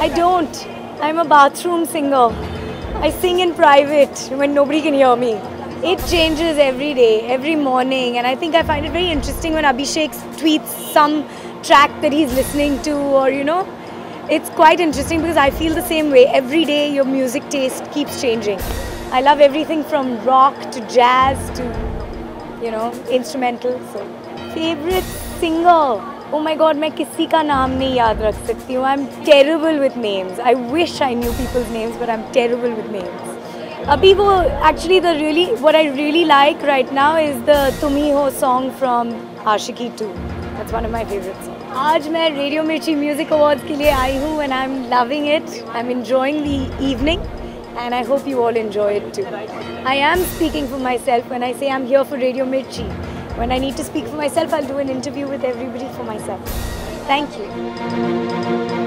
I don't. I'm a bathroom singer. I sing in private when nobody can hear me. It changes every day, every morning, and I think I find it very interesting when Abhishek tweets some track that he's listening to, or you know, it's quite interesting because I feel the same way. Every day, your music taste keeps changing. I love everything from rock to jazz to, you know, instrumental. So, favorite singer. Oh my God मैं किसी का नाम नहीं याद रख सकती हूँ। I am terrible with names I wish I knew people's names but I am terrible with names अभी वो actually the really what I really like right now is the Tum Hi Ho song from Aashiqui two that's one of my favourite song आज मैं radio मिर्ची music awards के लिए आई हूँ and I am loving it I am enjoying the evening and I hope you all enjoy it too I am speaking for myself and I say I am here for radio Mirchi When I need to speak for myself, I'll do an interview with everybody for myself. Thank you.